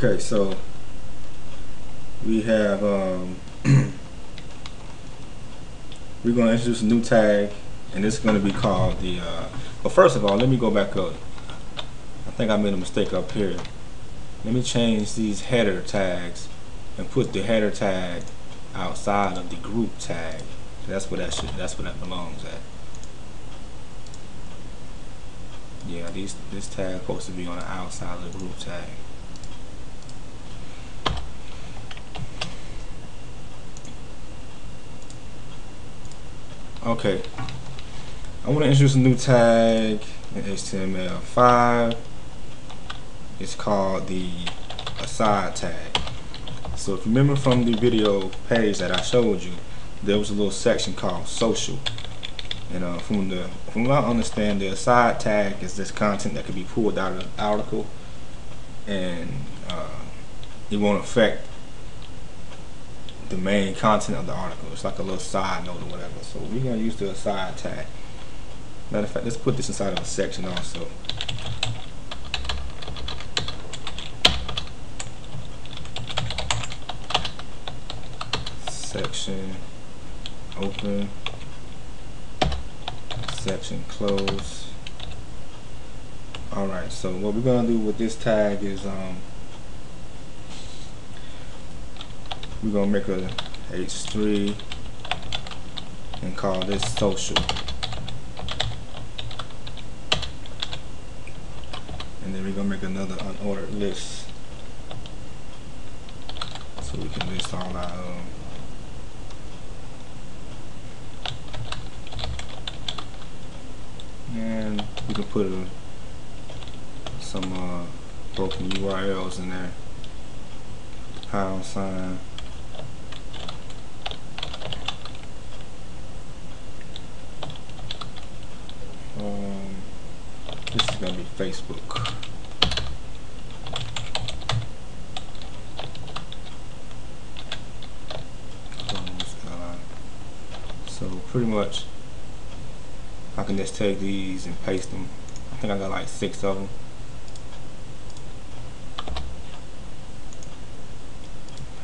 Okay, so we have um, we're going to introduce a new tag, and it's going to be called the. Uh, well, first of all, let me go back up. I think I made a mistake up here. Let me change these header tags and put the header tag outside of the group tag. That's where that should. That's where that belongs at. Yeah, these this tag supposed to be on the outside of the group tag. Okay. I want to introduce a new tag in HTML5. It's called the aside tag. So if you remember from the video page that I showed you, there was a little section called social. And uh, from the from what I understand, the aside tag is this content that can be pulled out of the article, and uh, it won't affect the main content of the article. It's like a little side note or whatever. So we're gonna use the aside tag. Matter of fact, let's put this inside of a section also. Section open section close alright so what we're gonna do with this tag is um, we're gonna make a h3 and call this social. And then we're gonna make another unordered list. So we can list all our um, and we can put a, some uh, broken URLs in there. Pound sign um, this is gonna be Facebook so pretty much I can just take these and paste them. I think I got like six of them.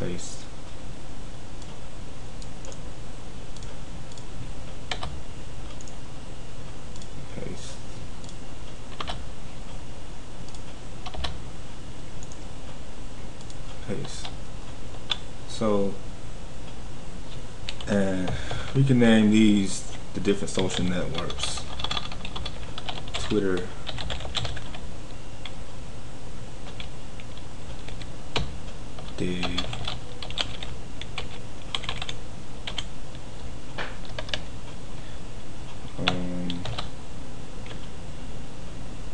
Paste. Paste. So, and we can name these the different social networks. Twitter, Digg, um,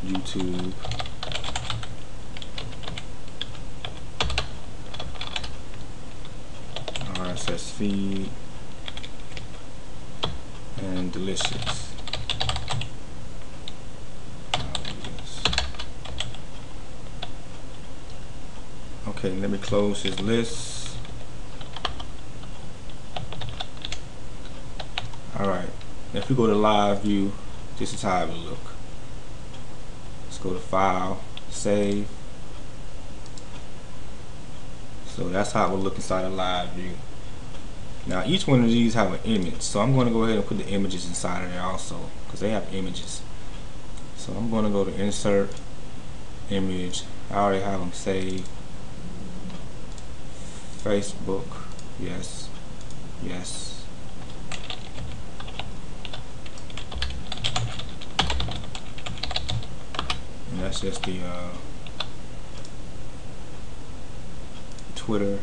YouTube, Feed, and delicious. Okay, let me close his list. Alright, if we go to live view, this is how it will look. Let's go to file, save. So that's how it will look inside a live view. Now each one of these have an image, so I'm going to go ahead and put the images inside of there also, because they have images. So I'm going to go to insert image. I already have them saved. Facebook, yes, yes. That's just the uh, Twitter.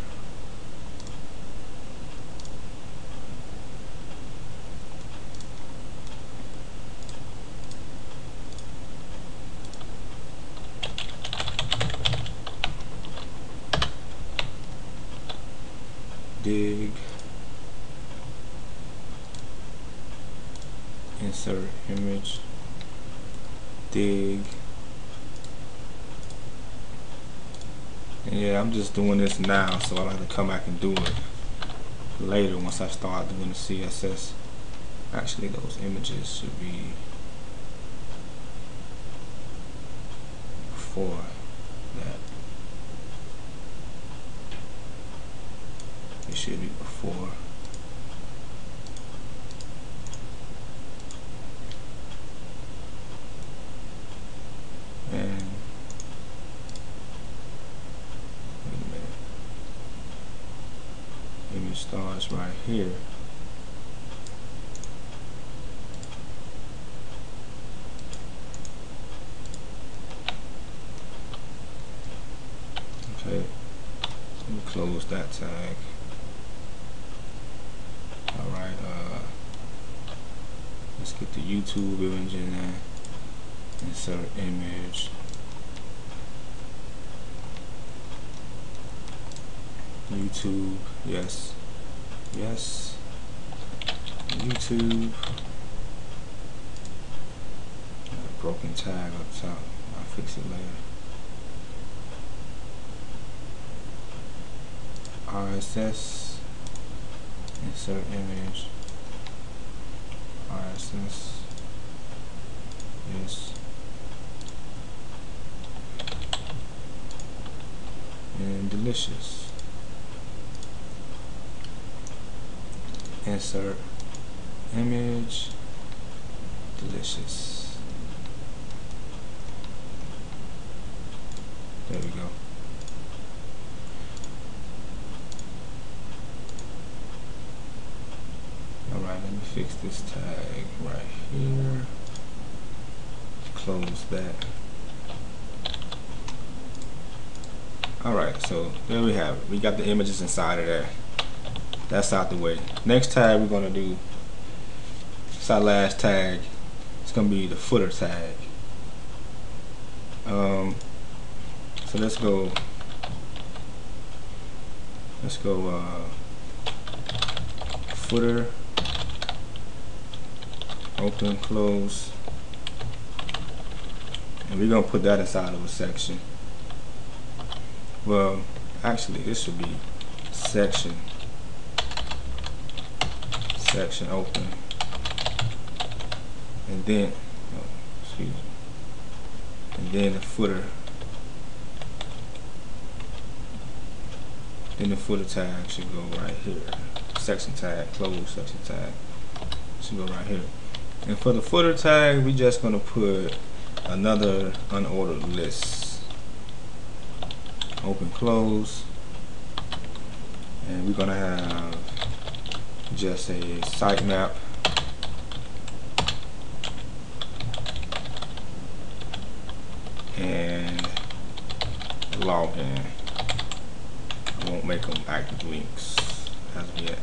insert image Digg. And yeah I'm just doing this now so I don't have to come back and do it later once I start doing the CSS actually those images should be before that. They should be Starts right here. Okay, let me close that tag. Alright, uh, let's get the YouTube in there. Insert image. YouTube, yes, yes, YouTube. broken tag up top, I'll fix it later. RSS, insert image, RSS, yes, and delicious. Insert image, delicious. There we go. Alright, let me fix this tag right here. Close that. Alright, so there we have it. We got the images inside of there. That's out the way. Next tag we're gonna do, it's our last tag. It's gonna be the footer tag. Um, so let's go, let's go uh, footer open, close, and we're gonna put that inside of a section. Well, actually, this should be section, section open, and then, oh, excuse me, and then the footer, then the footer tag should go right here. Section tag, close section tag, should go right here. And for the footer tag, we're just gonna put another unordered list. Open, close. And we're gonna have just a sitemap. And login. I won't make them active links as of yet.